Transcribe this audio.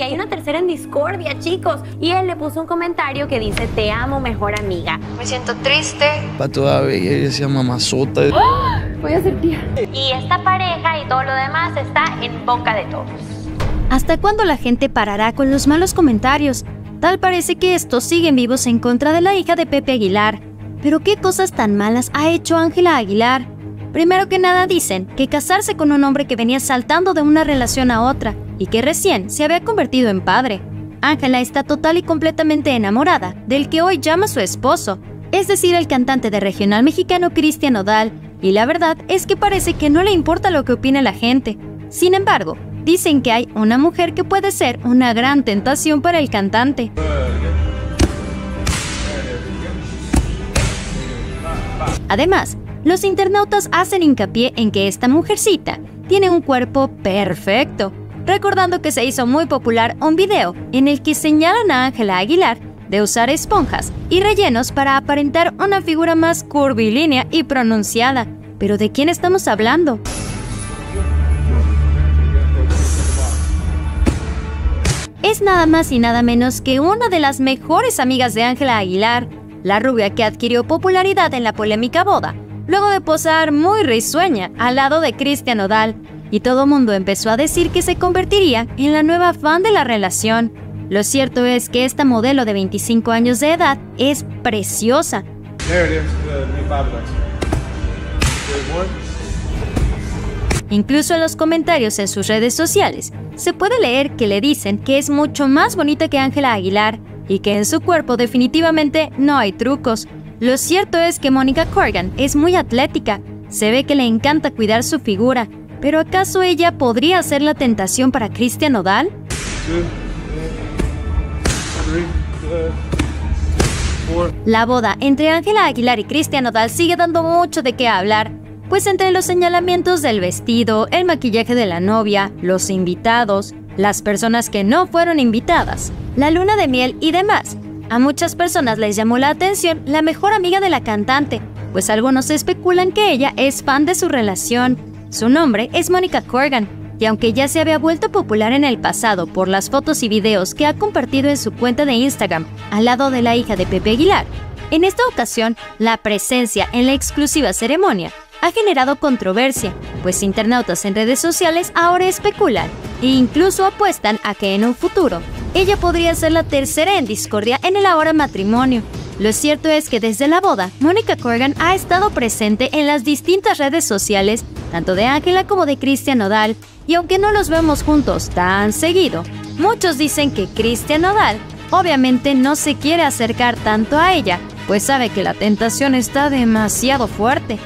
que hay una tercera en discordia, chicos. Y él le puso un comentario que dice, te amo, mejor amiga. Me siento triste. Para todavía ella se llama Mazota. Voy a ser tía. Y esta pareja y todo lo demás está en boca de todos. ¿Hasta cuándo la gente parará con los malos comentarios? Tal parece que estos siguen vivos en contra de la hija de Pepe Aguilar. Pero ¿qué cosas tan malas ha hecho Ángela Aguilar? Primero que nada dicen que casarse con un hombre que venía saltando de una relación a otra y que recién se había convertido en padre. Ángela está total y completamente enamorada del que hoy llama su esposo, es decir, el cantante de regional mexicano Cristian Odal, y la verdad es que parece que no le importa lo que opine la gente. Sin embargo, dicen que hay una mujer que puede ser una gran tentación para el cantante. Además, los internautas hacen hincapié en que esta mujercita tiene un cuerpo perfecto, recordando que se hizo muy popular un video en el que señalan a Ángela Aguilar de usar esponjas y rellenos para aparentar una figura más curvilínea y pronunciada. Pero ¿de quién estamos hablando? Es nada más y nada menos que una de las mejores amigas de Ángela Aguilar, la rubia que adquirió popularidad en la polémica boda luego de posar muy risueña al lado de Cristian Odal, y todo mundo empezó a decir que se convertiría en la nueva fan de la relación. Lo cierto es que esta modelo de 25 años de edad es preciosa. Incluso en los comentarios en sus redes sociales se puede leer que le dicen que es mucho más bonita que Ángela Aguilar y que en su cuerpo definitivamente no hay trucos, lo cierto es que Mónica Corgan es muy atlética, se ve que le encanta cuidar su figura, pero ¿acaso ella podría ser la tentación para Cristian Odal? La boda entre Ángela Aguilar y Cristian Odal sigue dando mucho de qué hablar, pues entre los señalamientos del vestido, el maquillaje de la novia, los invitados, las personas que no fueron invitadas, la luna de miel y demás, a muchas personas les llamó la atención la mejor amiga de la cantante, pues algunos especulan que ella es fan de su relación. Su nombre es Mónica Corgan, y aunque ya se había vuelto popular en el pasado por las fotos y videos que ha compartido en su cuenta de Instagram al lado de la hija de Pepe Aguilar, en esta ocasión la presencia en la exclusiva ceremonia ha generado controversia, pues internautas en redes sociales ahora especulan e incluso apuestan a que en un futuro ella podría ser la tercera en discordia en el ahora matrimonio. Lo cierto es que desde la boda, Mónica Corgan ha estado presente en las distintas redes sociales, tanto de Ángela como de Cristian Nodal, y aunque no los vemos juntos tan seguido, muchos dicen que Cristian Nodal obviamente no se quiere acercar tanto a ella, pues sabe que la tentación está demasiado fuerte.